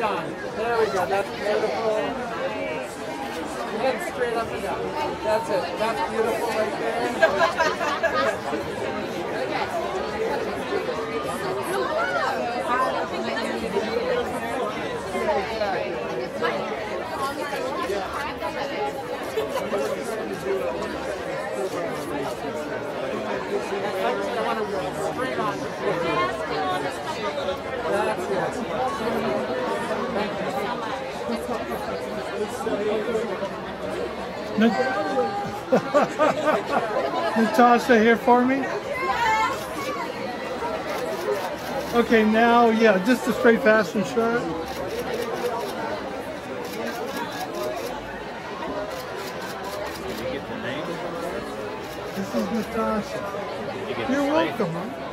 straight on. There we go. That's beautiful. Head straight up and down. That's it. That's beautiful right there. I want to roll straight on. That's it. Natasha here for me. Okay, now, yeah, just a straight fashion shirt. Did you get the name? This is Natasha. You You're welcome, huh?